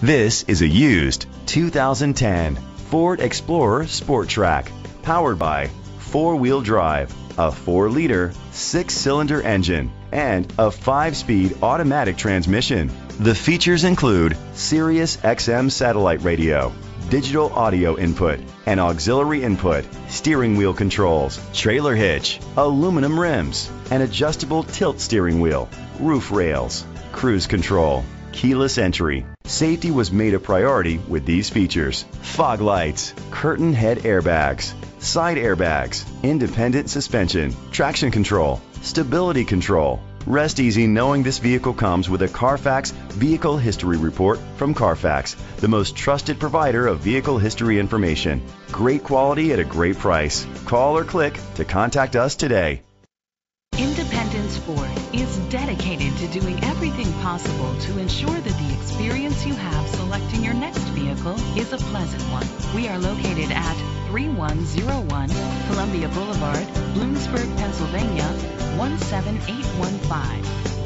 This is a used 2010 Ford Explorer Sport Trac, powered by four-wheel drive, a 4-liter, 6-cylinder engine, and a 5-speed automatic transmission. The features include Sirius XM satellite radio, digital audio input, and auxiliary input, steering wheel controls, trailer hitch, aluminum rims, an adjustable tilt steering wheel, roof rails, cruise control, keyless entry. Safety was made a priority with these features. Fog lights, curtain head airbags, side airbags, independent suspension, traction control, stability control. Rest easy knowing this vehicle comes with a Carfax Vehicle History Report from Carfax, the most trusted provider of vehicle history information. Great quality at a great price. Call or click to contact us today. Independence Ford dedicated to doing everything possible to ensure that the experience you have selecting your next vehicle is a pleasant one. We are located at 3101 Columbia Boulevard, Bloomsburg, Pennsylvania 17815.